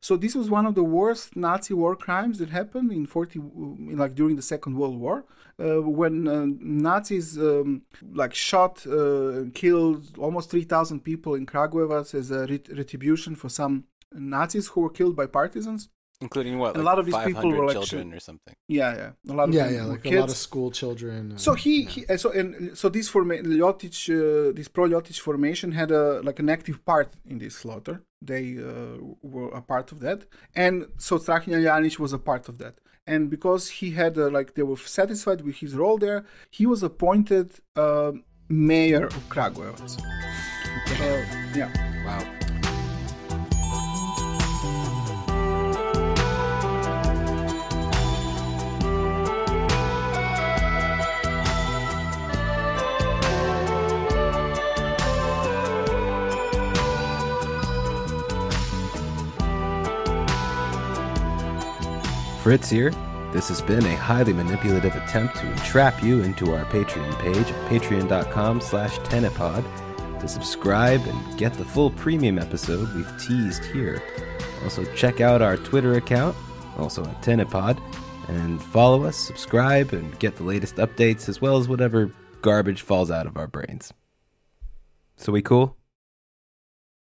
So this was one of the worst Nazi war crimes that happened in 40, like during the Second World War, uh, when uh, Nazis um, like shot, uh, killed almost 3,000 people in Kragujevac as a ret- retribution for some Nazis who were killed by partisans. Including what? A lot of these people were like children or something. Yeah, yeah, a lot of Yeah, yeah, were like a lot of school children. So he, yeah. he so and so this forma- Ljotic, uh, this pro Ljotic formation had a like an active part in this slaughter. They uh, were a part of that, and so Strahinja Janjić was a part of that. And because he had uh, like they were satisfied with his role there, he was appointed uh, mayor of Kragujevac. Uh, yeah. Wow. Fritz here. This has been a highly manipulative attempt to entrap you into our Patreon page at patreon.com slash tenepod to subscribe and get the full premium episode we've teased here. Also check out our Twitter account, also at tenepod, and follow us, subscribe, and get the latest updates as well as whatever garbage falls out of our brains. So we cool?